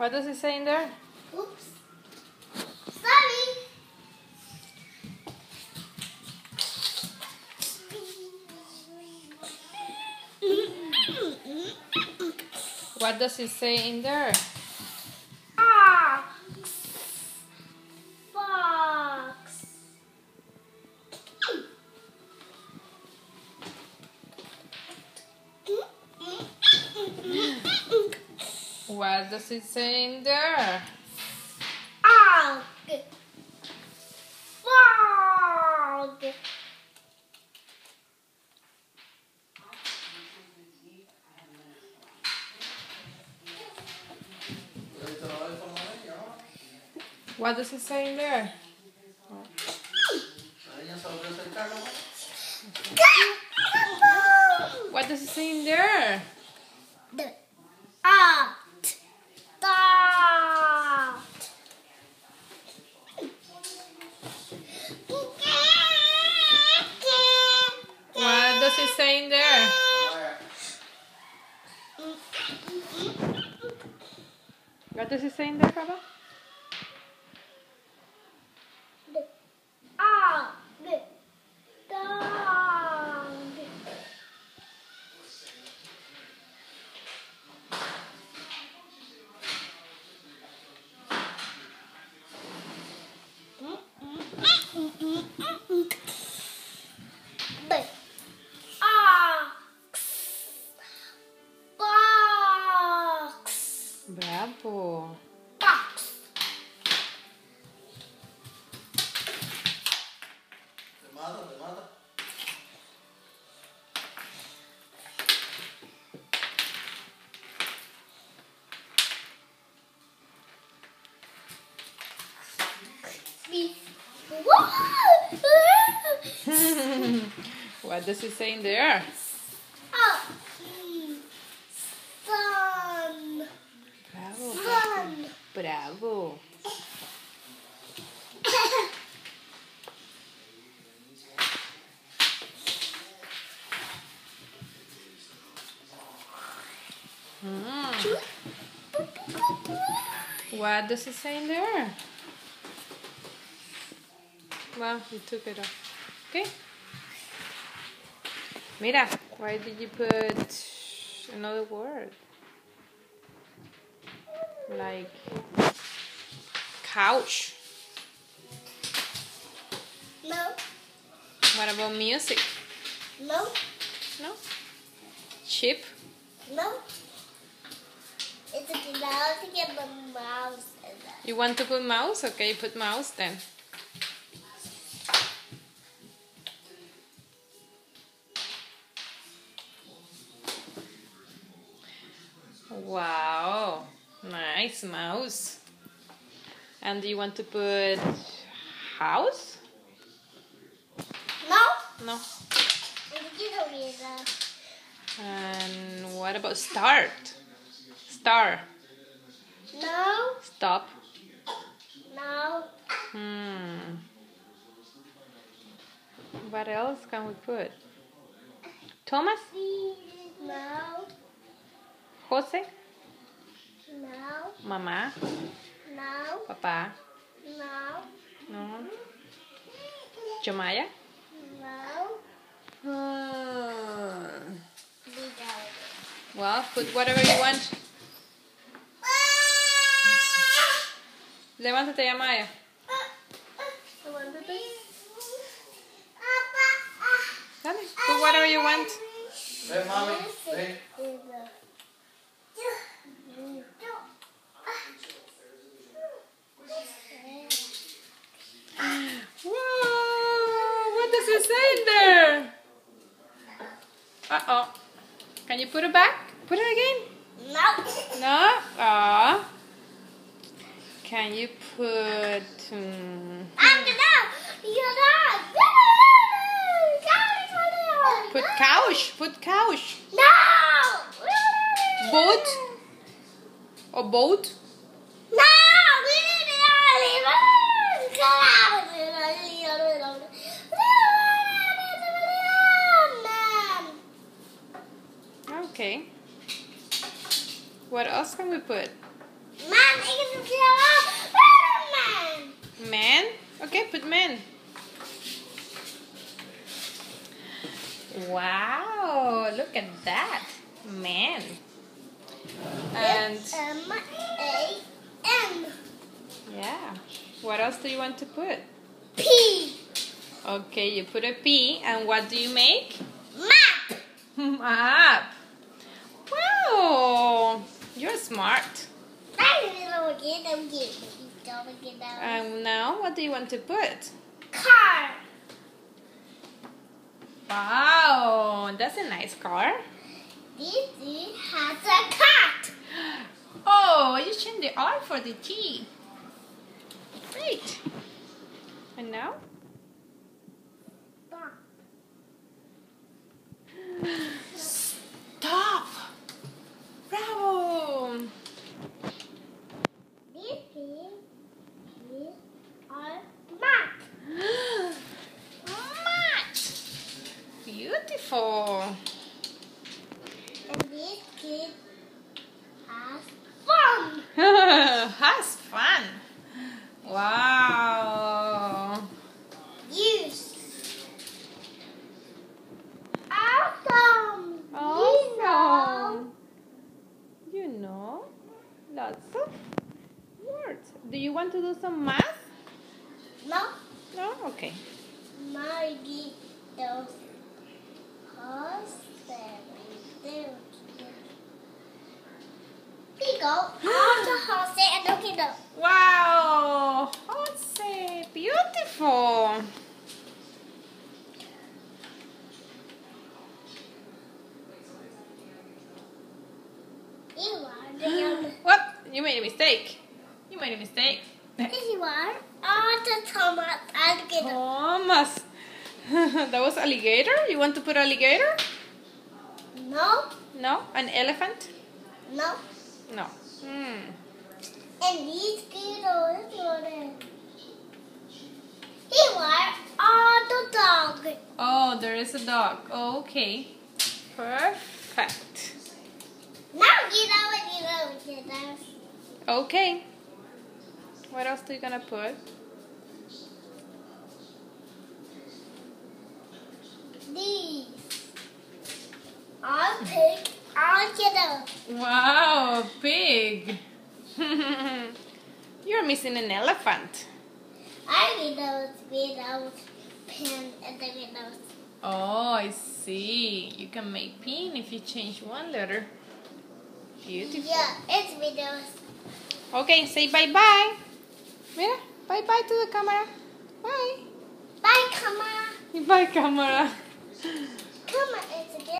What does it say in there? Oops. Sorry. What does it say in there? What does it say in there? Frog. Frog. What does it say in there? What does it say in there? What does it say in there? What does it say in there, Papa? what does it say in there? Oh. Sun. Bravo. Bravo. Mm. What does it say in there? Well, you took it off. Okay. Mira, why did you put another word? Like couch. No. What about music? No. No. Chip. No. It's a to get the mouse in there. You want to put mouse? Okay, put mouse then. Wow, nice mouse. And do you want to put house? No. No. You don't need that. And what about start? Star. No. Stop. No. Hmm. What else can we put? Thomas? No. Jose? No. Mamá? No. Papá? No. No. Jomaya? No. Hmm. Well, put whatever you want. Levántate ya, Maya. Dale, put whatever you want. Ven, mami, ven. Whoa! What does it say in there? Uh oh. Can you put it back? Put it again. No. No? Aw. Can you put. hmm, I'm gonna. Put couch? Put couch. No. Boat? Or boat? No. What else can we put? Man, ik heb het Spider-Man. Man? Okay, put man. Wow, look at that. Man. And M-A-N. yeah. What else do you want to put? P. Okay, you put a P and what do you make? Map. Map. Wow, you're smart. I don't get them get Don't get them. And now what do you want to put? Car. Wow, that's a nice car. This has a cat. Oh, you changed the R for the T. Great. And now? Stop! Bravo! This is is our map. Mat! Beautiful. And this kid has fun. Has fun. Wow. Use. Awesome. Awesome. You know lots of words. Do you want to do some math? No, No? Okay. Horse seven Pico, the horse and the kiddo. Wow. Jose, beautiful. You are the young. What? You made a mistake. You made a mistake. You are all the Thomas and kiddo. Thomas. that was alligator? You want to put alligator? No, No? An elephant? no. No. Hmm. And these kiddos there. He was all the dog. Oh, there is a dog. Okay. Perfect. Now get get over, get over. Okay. What else are you gonna put? These. I'll pick, I'll get over. Wow, pig. You're missing an elephant. I get those without pen and the windows. Oh, I see. You can make pin if you change one letter. Beautiful. Yeah, it's windows. Okay, say bye bye. Mira, bye bye to the camera. Bye. Bye, come on. Bye, camera. Come on, it's again.